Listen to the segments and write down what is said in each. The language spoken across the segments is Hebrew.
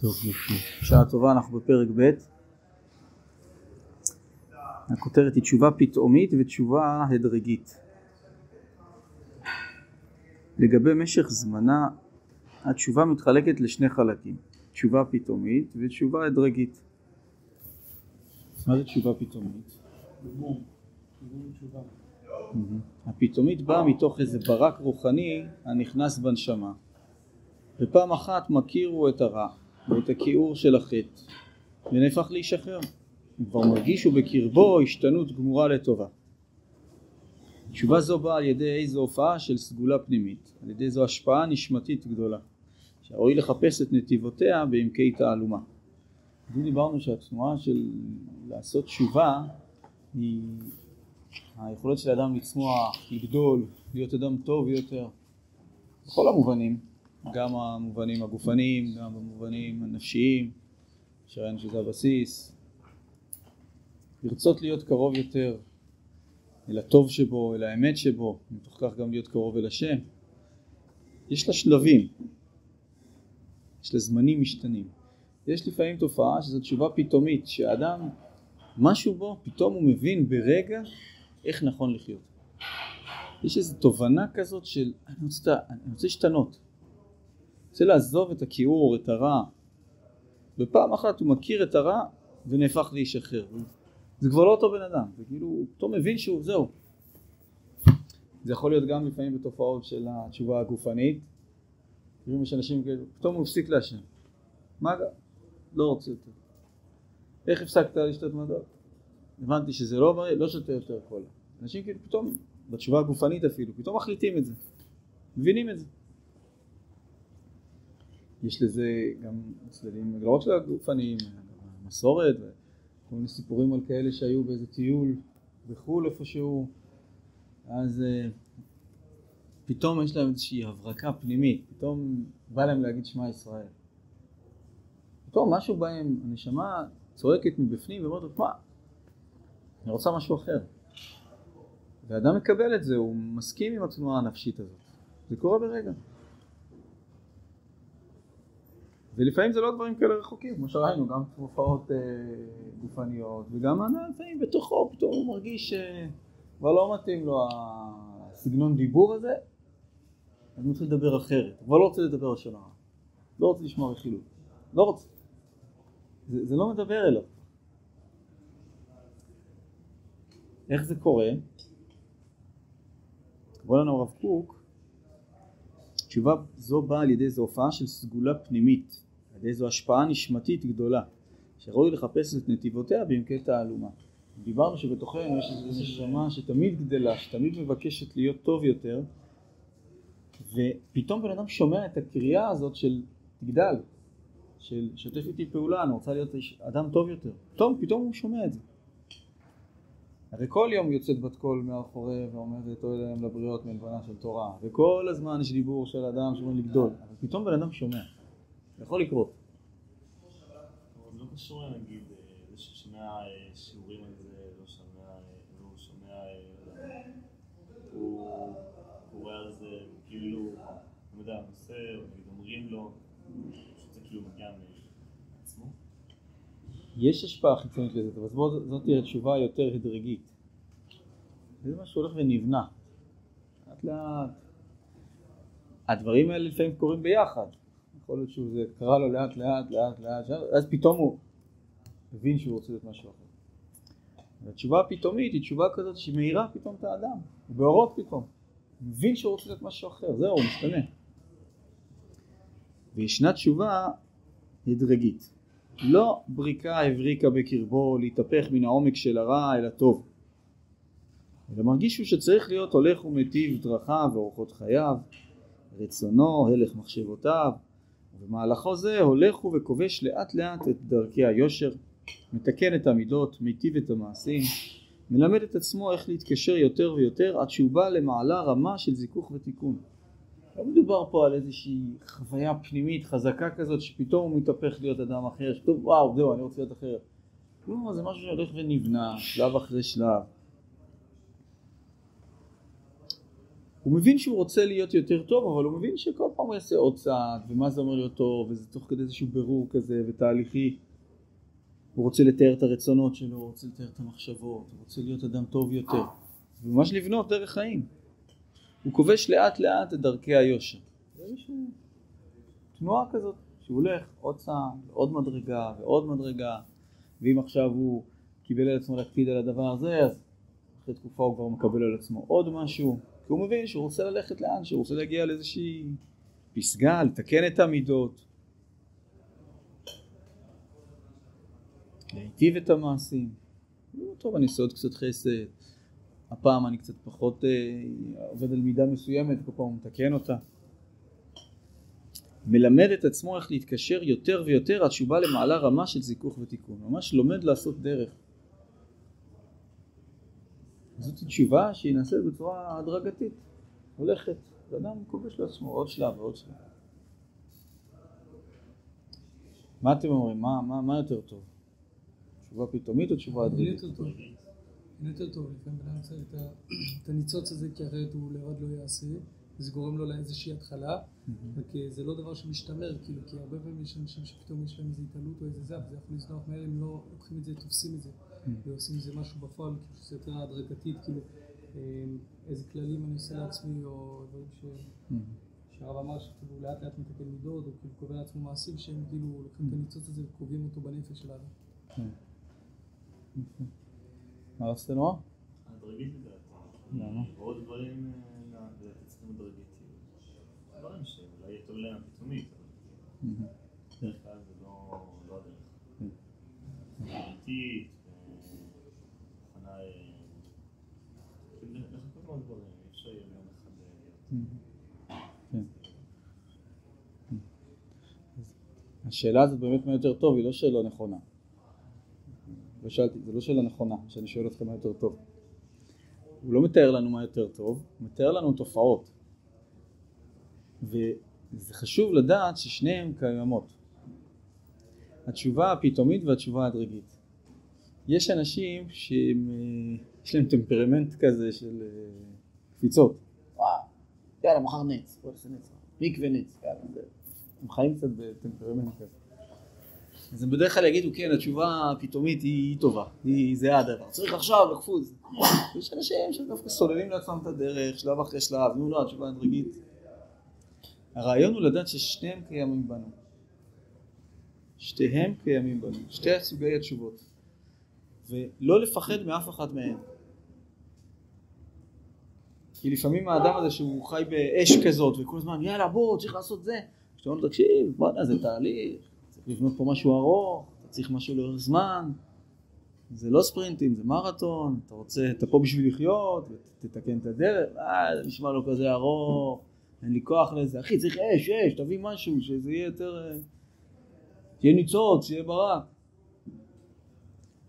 טוב, יופי. בשעה טובה, אנחנו בפרק ב'. הכותרת היא תשובה פתאומית ותשובה הדרגית. לגבי משך זמנה, התשובה מתחלקת לשני חלקים, תשובה פתאומית ותשובה הדרגית. מה זה תשובה פתאומית? הפתאומית באה מתוך איזה ברק רוחני הנכנס בנשמה ופעם אחת מכירו את הרע ואת הכיעור של החטא ונהפך להישחרר. הם כבר מרגישו בקרבו השתנות גמורה לטובה. תשובה זו באה על ידי איזו הופעה של סגולה פנימית על ידי איזו השפעה נשמתית גדולה שהראוי לחפש את נתיבותיה בעמקי תעלומה. אז דיברנו שהתנועה של לעשות תשובה היא היכולת של האדם לצמוח, לגדול, להיות אדם טוב יותר בכל המובנים גם המובנים הגופניים, גם במובנים הנפשיים שראינו שזה הבסיס. לרצות להיות קרוב יותר אל הטוב שבו, אל האמת שבו, מתוך כך גם להיות קרוב אל השם. יש לה שלבים. יש לה זמנים משתנים. יש לפעמים תופעה שזו תשובה פתאומית שהאדם משהו בו פתאום הוא מבין ברגע איך נכון לחיות. יש איזו תובנה כזאת של אני רוצה, אני רוצה להשתנות רוצה לעזוב את הכיעור, את הרע. ופעם אחת הוא מכיר את הרע ונהפך להישחרר זה כבר לא אותו בן אדם זה כאילו הוא פתאום מבין שהוא זהו. זה יכול להיות גם לפעמים בתופעות של התשובה הגופנית. כאילו יש אנשים כאילו פתאום הוא הפסיק לעשן. מה לא רוצה יותר. איך הפסקת לשתות מדות? הבנתי שזה לא בריא, לא שותה יותר קולה. אנשים כאילו פתאום בתשובה הגופנית אפילו פתאום מחליטים את זה. מבינים את זה יש לזה גם צדדים לא רק של הגופניים, מסורת כל מיני סיפורים על כאלה שהיו באיזה טיול בחו"ל איפשהו. אז uh, פתאום יש להם איזושהי הברקה פנימית, פתאום בא להם להגיד שמע ישראל. פתאום משהו בהם, הנשמה צועקת מבפנים ואומרת מה, אני רוצה משהו אחר. ואדם מקבל את זה, הוא מסכים עם התנועה הנפשית הזאת. זה קורה ברגע ולפעמים זה לא דברים כאלה רחוקים, כמו שראינו, גם תרופות אה, גופניות, וגם לפעמים בתוכו פתאום הוא מרגיש שכבר לא מתאים לו הסגנון דיבור הזה, אז הוא מתחיל לדבר אחרת, הוא כבר לא רוצה לדבר לשון הרע, לא רוצה לשמוע רכילות, לא רוצה, זה, זה לא מדבר אליו. איך זה קורה? קורא לנו הרב קוק תשובה זו באה על ידי איזו הופעה של סגולה פנימית, על ידי איזו השפעה נשמתית גדולה, שראוי לחפש את נתיבותיה בעמקי תעלומה. דיברנו שבתוכנו יש איזו נשמה שתמיד גדלה, שתמיד מבקשת להיות טוב יותר, ופתאום בן אדם שומע את הקריאה הזאת של תגדל, של שתף איתי פעולה, אני רוצה להיות אדם טוב יותר. פתאום, פתאום הוא שומע את זה. הרי כל יום יוצאת בת קול מאחורי ואומרת אוי להם לבריות מלבנה של תורה. וכל הזמן יש דיבור של אדם שאומר לגדול. אבל פתאום בן אדם שומע. זה יכול לקרות. לא קשור נגיד זה ששומע שיעורים על זה לא שומע הוא שומע הוא קורא על זה כאילו לא יודע נושא אומרים לו שזה כאילו מגיע יש השפעה חיצונית לזה, אבל בואו זאת תהיה תשובה יותר הדרגית. זה מה שהולך ונבנה. לאט לאט. הדברים האלה לפעמים קורים ביחד. יכול להיות שזה קרה לו לאט לאט לאט לאט, אז פתאום הוא מבין שהוא רוצה להיות משהו אחר. והתשובה הפתאומית היא תשובה כזאת שמאירה פתאום את האדם, הוא באורות פתאום. מבין שהוא רוצה להיות משהו אחר, זהו, הוא משתנה. וישנה תשובה הדרגית. לא בריקה הבריקה בקרבו להתהפך מן העומק של הרע אל הטוב. אלא מרגישו שצריך להיות הולך ומטיב דרכיו ואורחות חייו רצונו, הלך מחשבותיו ובמהלכו זה הולך וכובש לאט לאט את דרכי היושר מתקן את המידות, מיטיב את המעשים מלמד את עצמו איך להתקשר יותר ויותר עד שהוא בא למעלה רמה של זיכוך ותיקון לא מדובר פה על איזושהי חוויה פנימית חזקה כזאת שפתאום הוא מתהפך להיות אדם אחר, שפתאום וואו זהו אני רוצה להיות אחר. לא, זה משהו שהולך ונבנה שלב אחרי שלב. הוא מבין שהוא רוצה להיות יותר טוב, אבל הוא מבין שכל פעם הוא יעשה עוד צעד, ומה זה אומר להיות טוב, וזה תוך כדי איזשהו בירור כזה ותהליכי. הוא רוצה לתאר את הרצונות שלו, הוא רוצה לתאר את המחשבות, הוא רוצה להיות אדם טוב יותר. וממש לבנות דרך חיים. הוא כובש לאט לאט את דרכי היושר. זה איזושהי תנועה כזאת, שהוא הולך עוד צעד, עוד מדרגה ועוד מדרגה, ואם עכשיו הוא קיבל על עצמו להקפיד על הדבר הזה, אז אחרי תקופה הוא כבר מקבל על עצמו עוד משהו, כי הוא מבין שהוא רוצה ללכת לאן, שהוא רוצה להגיע לאיזושהי פסגה, לתקן את המידות, להיטיב את המעשים. טוב, אני אעשה עוד קצת חסד, הפעם אני קצת פחות אה, עובד על מידה מסוימת, כל פעם הוא מתקן אותה. מלמד את עצמו איך להתקשר יותר ויותר עד שהוא בא למעלה רמה של זיכוך ותיקון. ממש לומד לעשות דרך. זאת תשובה שהיא נעשית בצורה הדרגתית, הולכת, ואדם כובש לעצמו עוד שלב ועוד שלב. מה אתם אומרים? מה, מה, מה יותר טוב? תשובה פתאומית או תשובה הדרגתית? יותר טוב, לפעמים בן אדם צריך את הניצוץ הזה, כי אחרת הוא לבד לא יעשה, וזה גורם לו לאיזושהי התחלה, וכי זה לא דבר שמשתמר, כאילו, כי הרבה פעמים יש אנשים שפתאום יש להם איזו התעלות או איזה זה, וזה יכול לזנוח מהר אם לא לוקחים את זה, תופסים את זה, ועושים מזה משהו בפועל, כאילו שזה יותר הדרגתית, כאילו, איזה כללים אני עושה לעצמי, או דברים ש... שהרב אמר שכאילו לאט לאט מתקן מידות, או כאילו קובע לעצמו מעשים שהם כאילו לוקחים את הניצוץ הזה וקובעים אותו בנפש של האדם. מה רצית לומר? הדרגית לדעתי. למה? ועוד דברים לדעתי צריכים הדרגתיות. דברים שאולי יהיה טוב להם פתאומית, אבל בדרך כלל זה לא לא הדרך. אמיתית, מוכנה לחכות מאוד דברים, אי אפשר יהיה יום אחד להיות. כן. השאלה הזאת באמת מה יותר טוב היא לא שאלה נכונה. שאלתי, זה לא שאלה נכונה, שאני שואל אותך מה יותר טוב. הוא לא מתאר לנו מה יותר טוב, הוא מתאר לנו תופעות. וזה חשוב לדעת ששניהם קיימות. התשובה הפתאומית והתשובה הדרגית. יש אנשים שיש להם טמפרמנט כזה של אה, קפיצות. וואו, יאללה מחר נץ, בוא נעשה נץ, מקווה נץ, יאללה. הם חיים קצת בטמפרמנט כזה. אז הם בדרך כלל יגידו כן התשובה הפתאומית היא, טובה, היא, זה הדבר, צריך עכשיו לקפוץ. יש אנשים שדווקא סוללים לעצמם את הדרך שלב אחרי שלב, נו לא התשובה הדרגית. הרעיון הוא לדעת ששניהם קיימים בנו. שתיהם קיימים בנו, שתי סוגי התשובות. ולא לפחד מאף אחת מהן. כי לפעמים האדם הזה שהוא חי באש כזאת וכל הזמן יאללה בוא צריך לעשות זה. כשאתה אומר תקשיב בואנה זה תהליך צריך לבנות פה משהו ארוך, אתה צריך משהו לאורך זמן, זה לא ספרינטים, זה מרתון, אתה רוצה, אתה פה בשביל לחיות, ותתקן את הדרך, אה, זה נשמע לו כזה ארוך, אין לי כוח לזה, אחי צריך אש, אש, תביא משהו, שזה יהיה יותר, שיהיה ניצוץ, שיהיה ברק.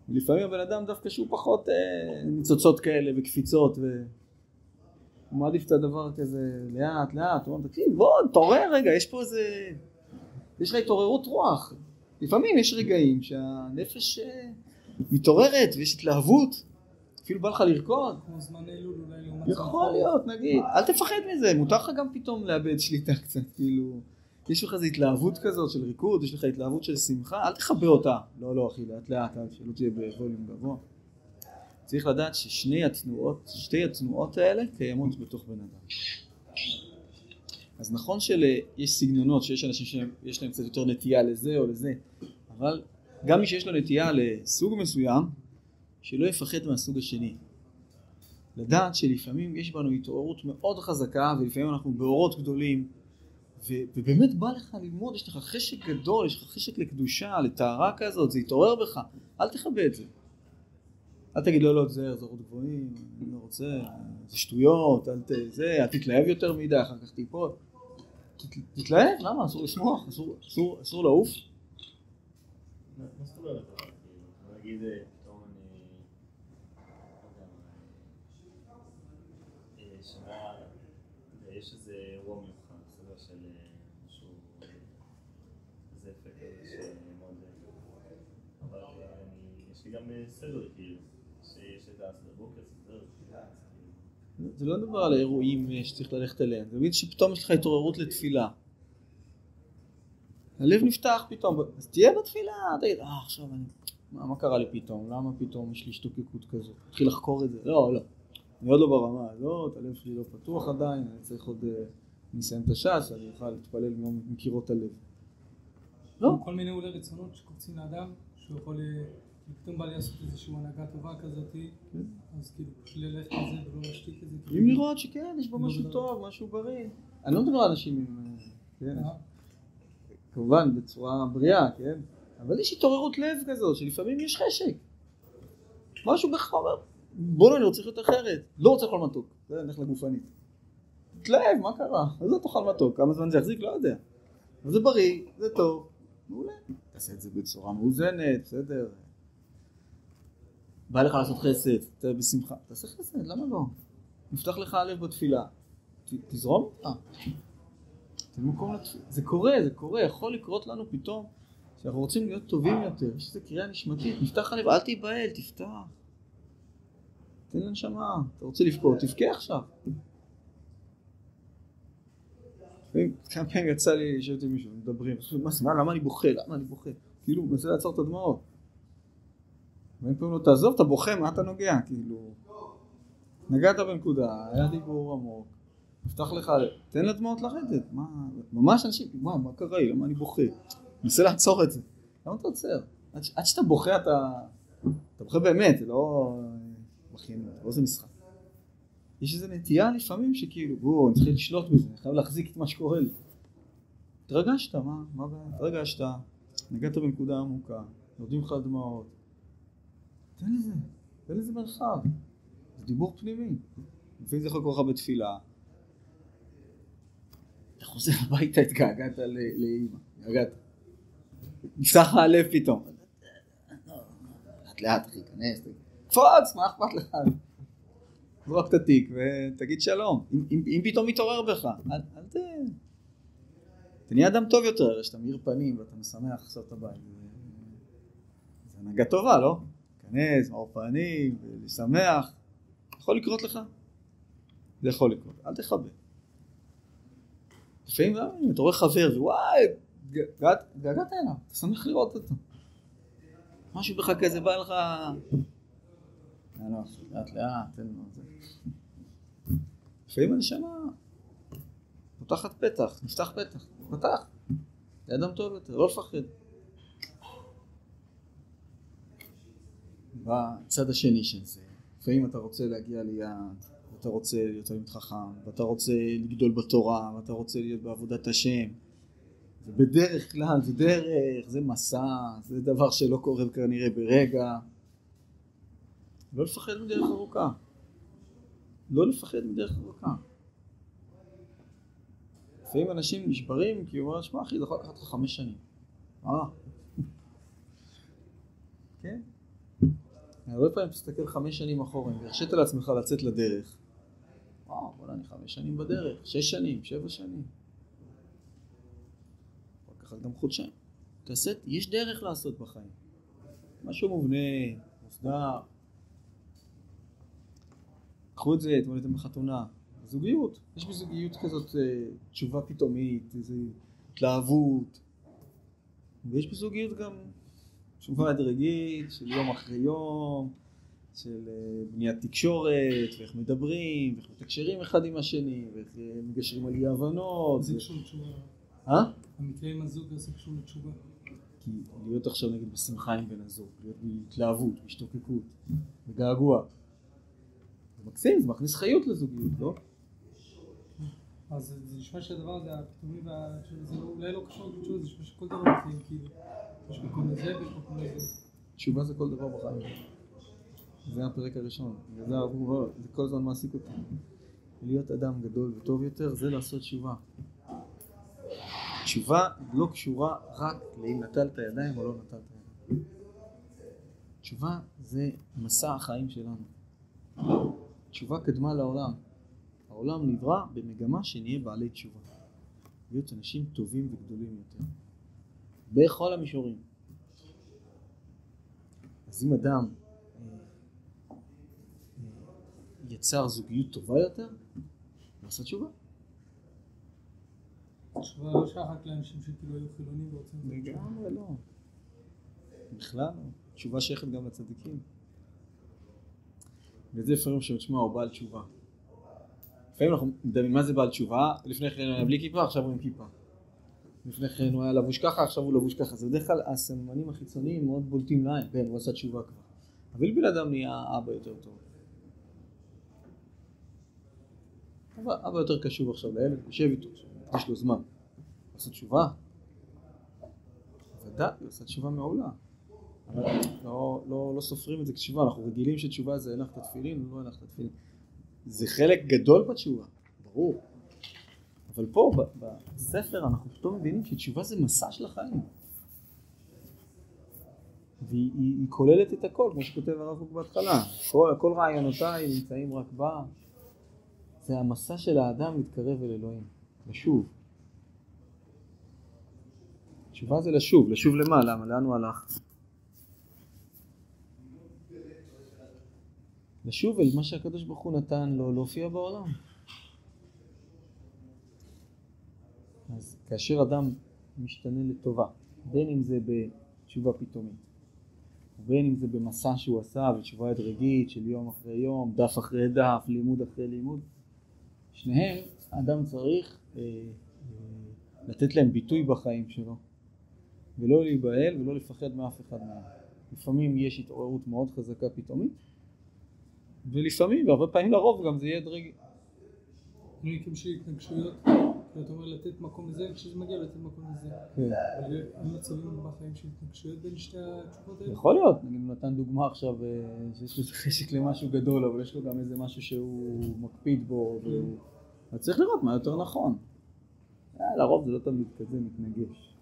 ולפעמים הבן אדם דווקא שהוא פחות אה, ניצוצות כאלה וקפיצות, ו... הוא מעדיף את הדבר כזה לאט לאט, הוא אומר, תקשיב, בוא, תעורר רגע, יש פה איזה... יש לך התעוררות רוח. לפעמים יש רגעים שהנפש אה, מתעוררת ויש התלהבות, אפילו בא לך לרקוד. כמו זמן אלול אולי לעומת... יכול להיות, נגיד. אל תפחד מזה, מותר לך גם פתאום לאבד שליטה קצת, כאילו. יש לך איזו התלהבות כזאת של ריקוד, יש לך התלהבות של שמחה, אל תכבה אותה. לא, לא, אחי, לאט לאט, שלא תהיה בווליום גבוה. צריך לדעת ששני התנועות, שתי התנועות האלה קיימות בתוך בן אדם. אז נכון שיש סגנונות, שיש אנשים שיש להם קצת יותר נטייה לזה או לזה, אבל גם מי שיש לו נטייה לסוג מסוים, שלא יפחד מהסוג השני. לדעת שלפעמים יש בנו התעוררות מאוד חזקה, ולפעמים אנחנו באורות גדולים, ו- ובאמת בא לך ללמוד, יש לך חשק גדול, יש לך חשק לקדושה, לטהרה כזאת, זה יתעורר בך, אל תכבה את זה. אל תגיד לא לא זה, זה אורות גבוהים, אני לא רוצה, זה שטויות, אל ת... זה, אל תתלהב יותר מדי, אחר כך תיפול. תתלהב, למה? אסור לשמוח, אסור לעוף. מה זאת אומרת? גם סדר, כאילו, שיש את העשר בבוקר, סדר, זה לא מדבר על האירועים אה, שצריך ללכת אליהם, זה מבין שפתאום יש לך התעוררות לתפילה. הלב נפתח פתאום, אז תהיה בתפילה, תגיד, אה עכשיו אני, מה, מה קרה לי פתאום, למה פתאום יש לי השתוקקות כזאת, תתחיל לחקור את זה, לא, לא, אני עוד לא ברמה הזאת, הלב שלי לא פתוח עדיין, אני צריך עוד, אה, אני אסיים את הש"ס, אני אוכל להתפלל מקירות הלב. לא. כל מיני אולי רצונות שקופצים לאדם, שהוא יכול אה, פתאום בא לי לעשות איזושהי הנהגה טובה כזאת, כן. אז כאילו ללכת לזה ולא להשתיק את זה. אם לראות שכן, יש בו לא משהו טוב, משהו בריא. אני לא מדבר על אנשים עם... כן. אה. כמובן בצורה בריאה, כן? אבל יש התעוררות לב כזאת, שלפעמים יש חשק. משהו בך אומר, בוא'נה אני רוצה לחיות אחרת, לא רוצה לאכול מתוק, זה נלך לגופנית. תתלהב, מה קרה? אז לא תאכל מתוק, כמה זמן זה יחזיק? לא יודע. זה בריא, זה טוב, מעולה. תעשה את זה בצורה מאוזנת, בסדר. בא לך לעשות חסד, אתה בשמחה, תעשה חסד, למה לא? נפתח לך הלב בתפילה, תזרום אותה. זה קורה, זה קורה, יכול לקרות לנו פתאום שאנחנו רוצים להיות טובים יותר, יש איזו קריאה נשמתית, נפתח הלב, אל תיבהל, תפתח. תן לנשמה, אתה רוצה לבכות, תבכה עכשיו. כמה פעמים יצא לי לשבת עם מישהו, מדברים, מה, למה אני בוכה, למה אני בוכה? כאילו, מנסה לעצור את הדמעות. והם פעמים לו, תעזוב, אתה בוכה, מה אתה נוגע? כאילו, נגעת בנקודה, היה דיבור עמוק, נפתח לך, תן לדמעות לרדת, מה, ממש אנשים, מה, מה קרה לי, למה אני בוכה? מנסה לעצור את זה, למה אתה עוצר? עד, עד שאתה בוכה אתה, אתה בוכה באמת, זה לא בכיין, לא איזה משחק. יש איזו נטייה לפעמים שכאילו, בואו, אני צריך לשלוט בזה, אני חייב להחזיק את מה שקורה לי. התרגשת, מה, מה? התרגשת, נגעת בנקודה עמוקה, יורדים לך דמעות. תן לזה, תן לזה מרחב. זה דיבור פנימי. לפעמים זה יכול לקרות לך בתפילה. אתה חוזר הביתה, התגעגעת לאימא, התגעגעת. לך הלב פתאום. לאט לאט אחי, כנס, קפוץ, מה אכפת לך? זרוק את התיק ותגיד שלום. אם, פתאום מתעורר בך, אל, ת... אתה נהיה אדם טוב יותר, שאתה מאיר פנים ואתה משמח את הבית. זה הנהגה טובה, לא? להיכנס, מאור פנים, ולשמח. יכול לקרות לך? זה יכול לקרות, אל תכבה. לפעמים גם אם אתה רואה חבר ווואי, געגעת אליו, אתה שמח לראות אותו. משהו בך כזה בא לך... לאט לאט, תן לו את זה. לפעמים הנשמה פותחת פתח, נפתח פתח, פתח. אדם טוב יותר, לא לפחד. בצד השני של זה, לפעמים אתה רוצה להגיע ליעד, ואתה רוצה להיות תלמיד חכם, ואתה רוצה לגדול בתורה, ואתה רוצה להיות בעבודת השם. ובדרך כלל זה דרך, זה מסע, זה דבר שלא קורה כנראה ברגע. לא לפחד מדרך ארוכה. לא לפחד מדרך ארוכה. לפעמים אנשים נשברים כי הוא אומר, שמע אחי, זה יכול לקחת לך חמש שנים. אה? כן? הרבה פעמים תסתכל חמש שנים אחורה, והרשית לעצמך לצאת לדרך. וואו, בוא'נה, אני חמש שנים בדרך, שש שנים, שבע שנים. אחר כך גם חודשיים. תעשה, יש דרך לעשות בחיים. משהו מובנה, מוסדר. קחו את זה, אתמול הייתם בחתונה. זוגיות, יש בזוגיות כזאת אה, תשובה פתאומית, איזו התלהבות. ויש בזוגיות גם תשובה הדרגית של יום אחרי יום, של אה, בניית תקשורת, ואיך מדברים, ואיך מתקשרים אחד עם השני, ואיך אה, מגשרים על אי הבנות. זה קשור לתשובה. אה? המקרה עם הזוג זה קשור לתשובה. כי להיות עכשיו נגיד בשמחה עם בן הזוג, להיות בהתלהבות, בהשתוקקות, בגעגוע. זה מקסים, זה מכניס חיות לזוגיות, לא? אז זה נשמע שהדבר הזה, הפתאומי, זה אולי לא קשור לתשובה, זה נשמע שכל דבר בחיים, כאילו. יש מקום לזה ויש מקום לזה. תשובה זה כל דבר בחיים. זה הפרק הראשון, זה, זה כל הזמן מעסיק אותי. להיות אדם גדול וטוב יותר זה לעשות תשובה. תשובה לא קשורה רק לאם נטלת ידיים או לא נטלת ידיים. תשובה זה מסע החיים שלנו. תשובה קדמה לעולם. העולם נברא במגמה שנהיה בעלי תשובה. להיות אנשים טובים וגדולים יותר. בכל המישורים. אז אם אדם אה, אה, יצר זוגיות טובה יותר? לעשות תשובה. תשובה לא שייכת לאנשים שכאילו היו חילונים ורוצים... לגמרי לא. בכלל לא. תשובה שייכת גם לצדיקים. וזה לפעמים שמשמע הוא בעל תשובה. לפעמים אנחנו מדברים מה זה בעל תשובה, לפני כן הוא היה בלי כיפה, עכשיו הוא עם כיפה. לפני כן הוא היה לבוש ככה, עכשיו הוא לבוש ככה. זה בדרך כלל הסממנים החיצוניים מאוד בולטים לעין. כן, הוא עשה תשובה כבר. אבל בן אדם נהיה אבא יותר טוב. אבא, אבא יותר קשוב עכשיו לילד, יושב איתו, יש לו זמן. עושה תשובה? ודאי, הוא עושה תשובה מעולה. אבל לא, לא, לא סופרים את זה כתשובה, אנחנו רגילים שתשובה זה הלך את התפילין, לא הלך את התפילין. זה חלק גדול בתשובה, ברור. אבל פה בספר אנחנו פתאום מבינים שתשובה זה מסע של החיים. והיא היא, היא כוללת את הכל, כמו שכותב הרב קוק בהתחלה. כל, כל רעיונותיי נמצאים רק בה. זה המסע של האדם להתקרב אל אלוהים, לשוב. תשובה זה לשוב, לשוב למה? למה? לאן הוא הלך? לשוב אל מה שהקדוש ברוך הוא נתן לו להופיע בעולם. אז כאשר אדם משתנה לטובה, בין אם זה בתשובה פתאומית, ובין אם זה במסע שהוא עשה, בתשובה הדרגית של יום אחרי יום, דף אחרי דף, לימוד אחרי לימוד, שניהם אדם צריך אה, אה, לתת להם ביטוי בחיים שלו, ולא להיבהל ולא לפחד מאף אחד מהם. לפעמים יש התעוררות מאוד חזקה פתאומית, ולפעמים, והרבה פעמים לרוב גם זה יהיה דרגי. מקרים של התנגשויות, אתה אומר לתת מקום לזה, כשזה מגיע לתת מקום לזה. כן. אבל מצבים בחיים של התנגשויות בין שתי התשובות האלה? יכול להיות, נגיד הוא נתן דוגמה עכשיו אה, שיש לו חשק למשהו גדול, אבל יש לו גם איזה משהו שהוא מקפיד בו, והוא... אז צריך לראות מה יותר נכון. אה, לרוב זה לא תמיד כזה מתנגש.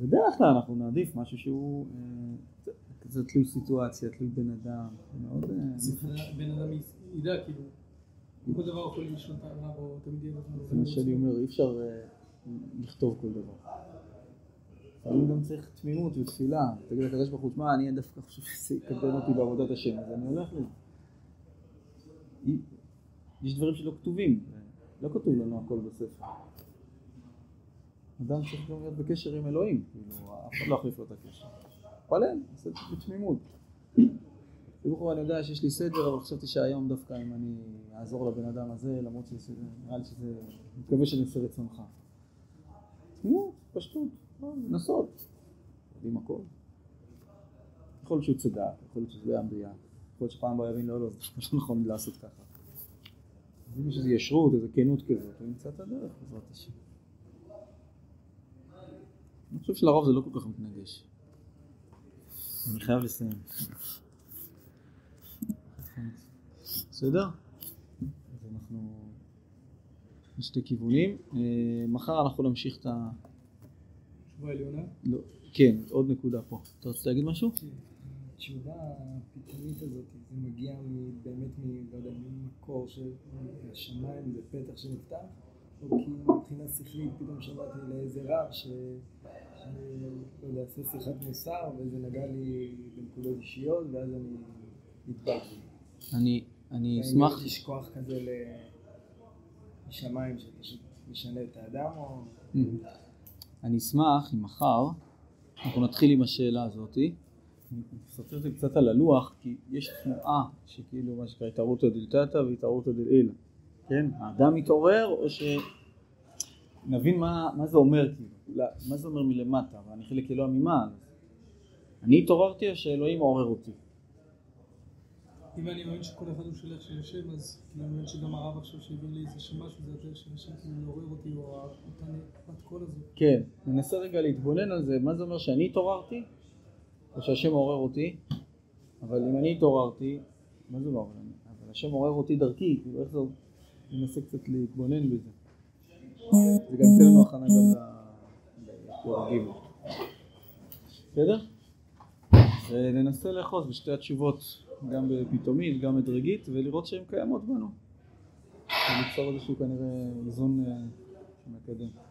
בדרך כלל אנחנו נעדיף משהו שהוא אה, זה תלוי סיטואציה, תלוי בן אדם, מאוד... אה, בן אדם ידע כאילו, כל דבר יכול לשנות עליו או תמיד יהיה בזמן. זה מה שאני אומר, אי אפשר אה, לכתוב כל דבר. לפעמים גם צריך תמימות ותפילה. תגיד לקדוש ברוך הוא, שמע, אני דווקא חושב שזה יקדם אותי בעבודת השם, אז אני הולך לזה. יש דברים שלא כתובים, לא כתוב לנו הכל בספר. אדם צריך גם להיות בקשר עם אלוהים, כאילו, אף אחד לא יחליף לו את הקשר. מתפלל, עושה בתמימות. הוא אני יודע שיש לי סדר, אבל חשבתי שהיום דווקא אם אני אעזור לבן אדם הזה, למרות שנראה לי שזה, אני מקווה שאני אעשה רצונך. תמימות, פשטות, לא, לנסות. יודעים הכל. יכול להיות שהוא צדק, יכול להיות שזה היה מדויק, יכול להיות שפעם הבאה יבין לא, לא, זה לא נכון לעשות ככה. אם יש איזו ישרות, איזו כנות כזאת, הוא ימצא את הדרך בעזרת השם. אני חושב שלרוב זה לא כל כך מתנגש. אני חייב לסיים. בסדר? אז אנחנו בשתי כיוונים. אה, מחר אנחנו נמשיך את ה... תשובה עליונה? לא, כן, עוד נקודה פה. אתה רוצה להגיד משהו? התשובה הפתאומית הזאת, זה מגיע באמת, לא יודע, ממקור של השמיים, זה פתח שנפתח, או כי מבחינה שכלית פתאום שמעתי לאיזה רב ש... לא יודע, עשה שיחת מוסר, וזה נגע לי בנקודות אישיות, ואז אני נדבקתי. אני, אני אשמח... יש כוח כזה לשמיים שפשוט משנה את האדם, או... אני אשמח אם מחר אנחנו נתחיל עם השאלה הזאתי. אני אספר את זה קצת על הלוח, כי יש תנועה שכאילו מה שנקרא התערותא דלתתא והתערותא דלעילא. כן? האדם מתעורר או שנבין מה, מה זה אומר כאילו. לא, מה זה אומר מלמטה? ואני חלק אלוה ממעל. אני התעוררתי או שאלוהים עורר אותי? אם אני מאמין שכל אחד הוא שליח של השם, אז אני מאמין שגם הרב עכשיו שהביא לי איזה משהו, זה הדרך של השם כאילו לעורר אותי, או אותה נקודת קול הזאת. כן, ננסה רגע להתבונן על זה, מה זה אומר שאני התעוררתי, או שהשם עורר אותי, אבל אם אני התעוררתי, מה זה אומר? אבל השם עורר אותי דרכי, כאילו איך זה, ננסה קצת להתבונן בזה. זה גם ייתן לנו הכנה גם להגיב. בסדר? וננסה לאחוז בשתי התשובות, גם בפתאומית, גם מדרגית, ולראות שהן קיימות בנו. וליצור איזשהו כנראה איזון שמקדם.